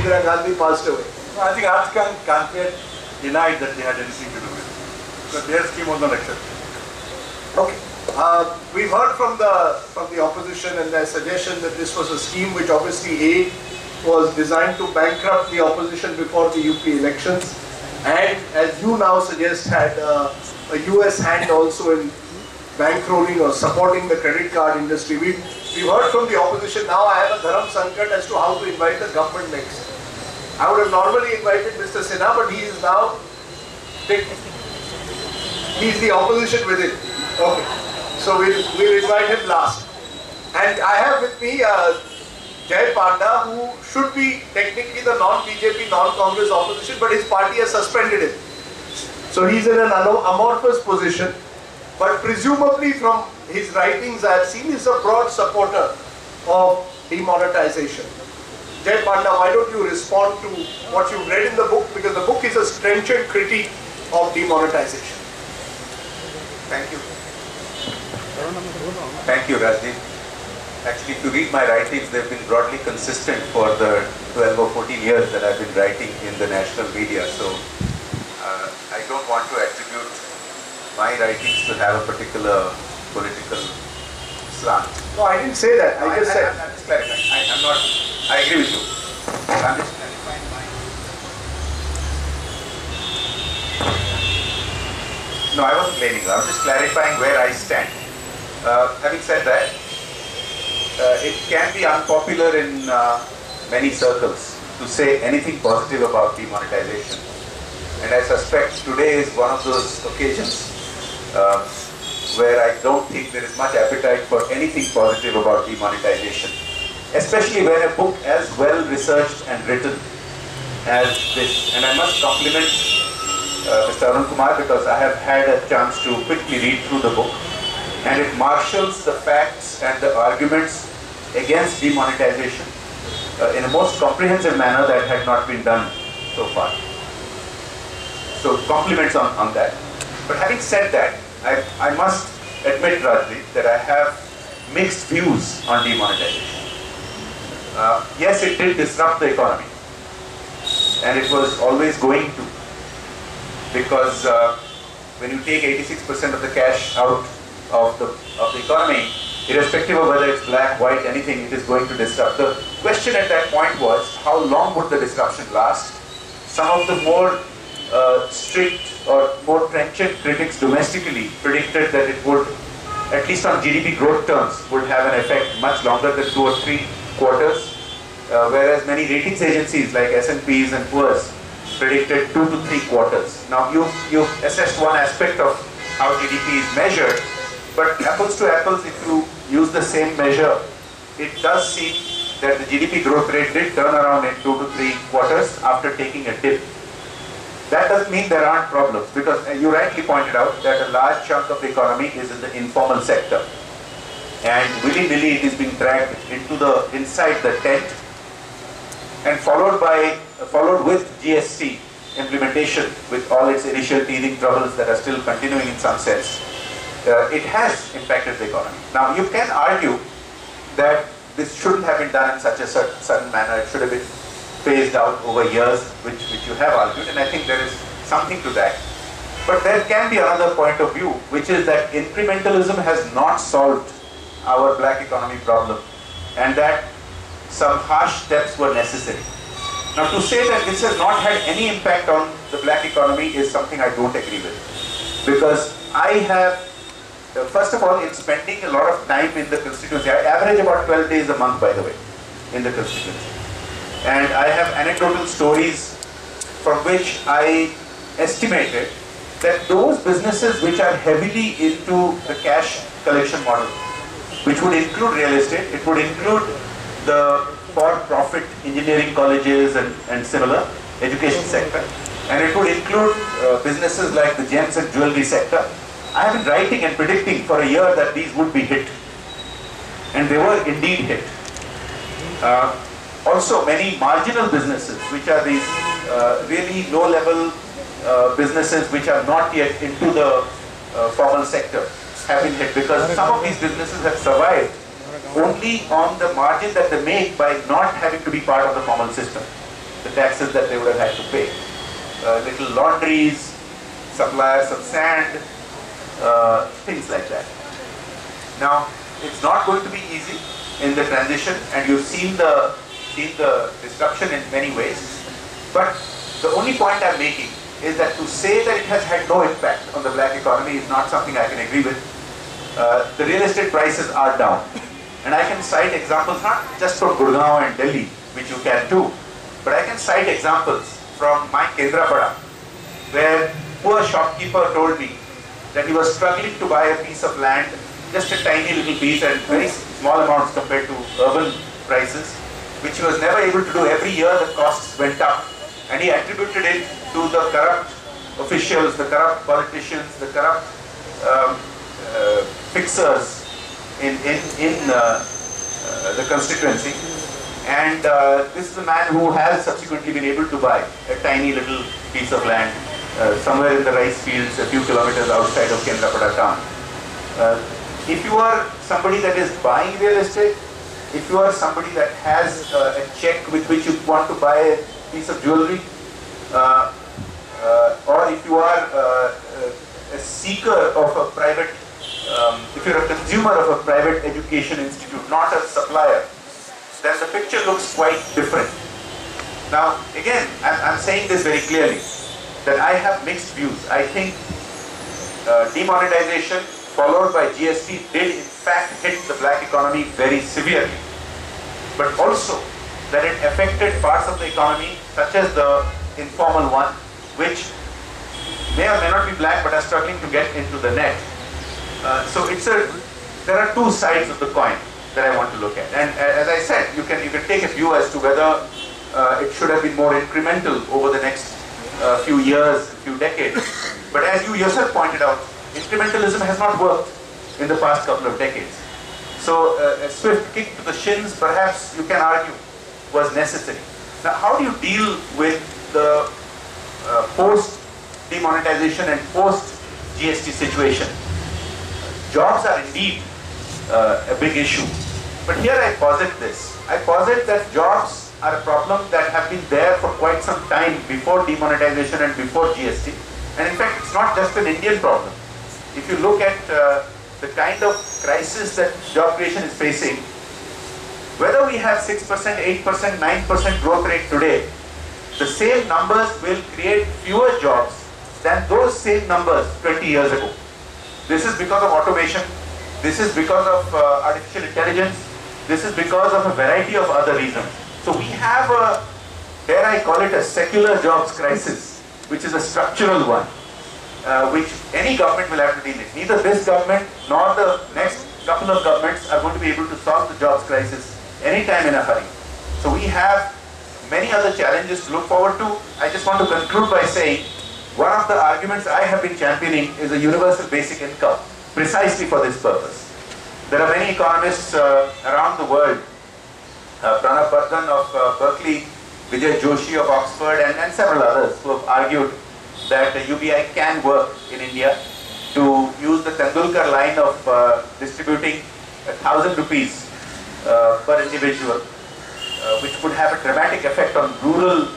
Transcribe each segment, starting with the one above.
Indira Gandhi passed away. I think Arts Khan Kanpet denied that they had anything to do with it. But their scheme was not accepted. Okay. Uh, we've heard from the from the opposition and their suggestion that this was a scheme which obviously A was designed to bankrupt the opposition before the UP elections and as you now suggest had uh, a US hand also in bankrolling or supporting the credit card industry. We, we've heard from the opposition, now I have a dharam sankat as to how to invite the government next. I would have normally invited Mr. Sinha, but he is now, he's the opposition with it. Okay. So we'll, we'll invite him last. And I have with me uh, Jay Panda, who should be technically the non-BJP, non-Congress opposition, but his party has suspended him. So he's in an amorphous position. But presumably from his writings I have seen, he's a broad supporter of demonetization. Jay Panda, why don't you respond to what you've read in the book? Because the book is a stringent critique of demonetization. Thank you. Thank you, Rajdeep. Actually, if you read my writings, they've been broadly consistent for the 12 or 14 years that I've been writing in the national media. So uh, I don't want to attribute my writings to have a particular political slant. No, I didn't say that. I, I just I, said. I'm, I'm just clarifying. I, I'm not, I agree with you. No, I wasn't blaming you. I'm just clarifying where I stand. Uh, having said that, uh, it can be unpopular in uh, many circles to say anything positive about demonetization. And I suspect today is one of those occasions uh, where I don't think there is much appetite for anything positive about demonetization. Especially when a book as well researched and written as this. And I must compliment uh, Mr. Arun Kumar because I have had a chance to quickly read through the book and it marshals the facts and the arguments against demonetization uh, in a most comprehensive manner that had not been done so far. So compliments on, on that. But having said that, I, I must admit, Rajdeep, that I have mixed views on demonetization. Uh, yes, it did disrupt the economy. And it was always going to. Because uh, when you take 86% of the cash out of the, of the economy, irrespective of whether it's black, white, anything, it is going to disrupt. The question at that point was, how long would the disruption last? Some of the more uh, strict or more trenchant critics domestically predicted that it would, at least on GDP growth terms, would have an effect much longer than two or three quarters, uh, whereas many ratings agencies like S&Ps and Poor's predicted two to three quarters. Now you you assessed one aspect of how GDP is measured, but apples to apples, if you use the same measure, it does seem that the GDP growth rate did turn around in two to three quarters after taking a dip. That doesn't mean there aren't problems because uh, you rightly pointed out that a large chunk of the economy is in the informal sector. And willy-nilly it is being dragged into the inside the tent and followed by followed with GST implementation with all its initial teething troubles that are still continuing in some sense. Uh, it has impacted the economy. Now you can argue that this shouldn't have been done in such a certain manner. It should have been phased out over years, which, which you have argued, and I think there is something to that. But there can be another point of view, which is that incrementalism has not solved our black economy problem, and that some harsh steps were necessary. Now to say that this has not had any impact on the black economy is something I don't agree with. Because I have, uh, first of all, in spending a lot of time in the constituency, I average about 12 days a month by the way, in the constituency. And I have anecdotal stories from which I estimated that those businesses which are heavily into the cash collection model, which would include real estate, it would include the for-profit engineering colleges and, and similar education sector, and it would include uh, businesses like the gems and jewelry sector. I have been writing and predicting for a year that these would be hit, and they were indeed hit. Uh, also, many marginal businesses, which are these uh, really low-level uh, businesses which are not yet into the uh, formal sector, have been hit because some of these businesses have survived only on the margin that they make by not having to be part of the formal system. the taxes that they would have had to pay. Uh, little laundries, suppliers of sand, uh, things like that. Now, it's not going to be easy in the transition and you've seen the, seen the disruption in many ways. But the only point I'm making is that to say that it has had no impact on the black economy is not something I can agree with. Uh, the real estate prices are down. And I can cite examples not just from Gurgaon and Delhi, which you can do, but I can cite examples from my Kendrapada, where poor shopkeeper told me that he was struggling to buy a piece of land, just a tiny little piece and very small amounts compared to urban prices, which he was never able to do. Every year the costs went up and he attributed it to the corrupt officials, the corrupt politicians, the corrupt um, uh, fixers in, in, in uh, uh, the constituency. And uh, this is a man who has subsequently been able to buy a tiny little piece of land uh, somewhere in the rice fields a few kilometers outside of Kendrapada town. Uh, if you are somebody that is buying real estate, if you are somebody that has a check with which you want to buy a piece of jewelry, uh, uh, or if you are uh, a seeker of a private, um, if you're a consumer of a private education institute, not a supplier, then the picture looks quite different. Now, again, I'm, I'm saying this very clearly, that I have mixed views. I think uh, demonetization followed by GST did in fact hit the black economy very severely. But also that it affected parts of the economy such as the informal one, which may or may not be black but are struggling to get into the net. Uh, so it's a, there are two sides of the coin that I want to look at. And uh, as I said, you can, you can take a view as to whether uh, it should have been more incremental over the next uh, few years, few decades. But as you yourself pointed out, incrementalism has not worked in the past couple of decades. So uh, a swift kick to the shins, perhaps you can argue, was necessary. Now, how do you deal with the uh, post demonetization and post GST situation? Jobs are indeed uh, a big issue. But here I posit this. I posit that jobs are a problem that have been there for quite some time before demonetization and before GST. And in fact, it's not just an Indian problem. If you look at uh, the kind of crisis that job creation is facing, whether we have 6%, 8%, 9% growth rate today, the same numbers will create fewer jobs than those same numbers 20 years ago. This is because of automation, this is because of uh, artificial intelligence, this is because of a variety of other reasons. So we have a, dare I call it a secular jobs crisis, which is a structural one, uh, which any government will have to deal with. Neither this government nor the next couple of governments are going to be able to solve the jobs crisis anytime in a hurry. So we have many other challenges to look forward to. I just want to conclude by saying one of the arguments I have been championing is a universal basic income, precisely for this purpose. There are many economists uh, around the world, uh, Pranab Bardhan of uh, Berkeley, Vijay Joshi of Oxford, and, and several others who have argued that the UBI can work in India to use the Tendulkar line of uh, distributing a thousand rupees uh, per individual, uh, which would have a dramatic effect on rural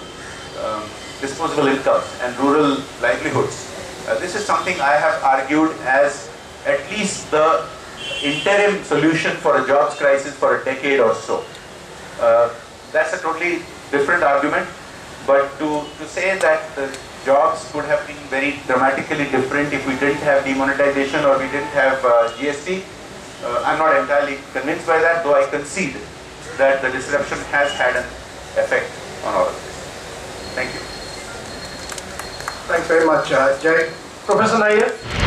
um, disposable incomes and rural livelihoods. Uh, this is something I have argued as at least the interim solution for a jobs crisis for a decade or so. Uh, that's a totally different argument, but to, to say that the jobs could have been very dramatically different if we didn't have demonetization or we didn't have uh, GST, uh, I'm not entirely convinced by that, though I concede that the disruption has had an much, uh, Jay. Professor Nair?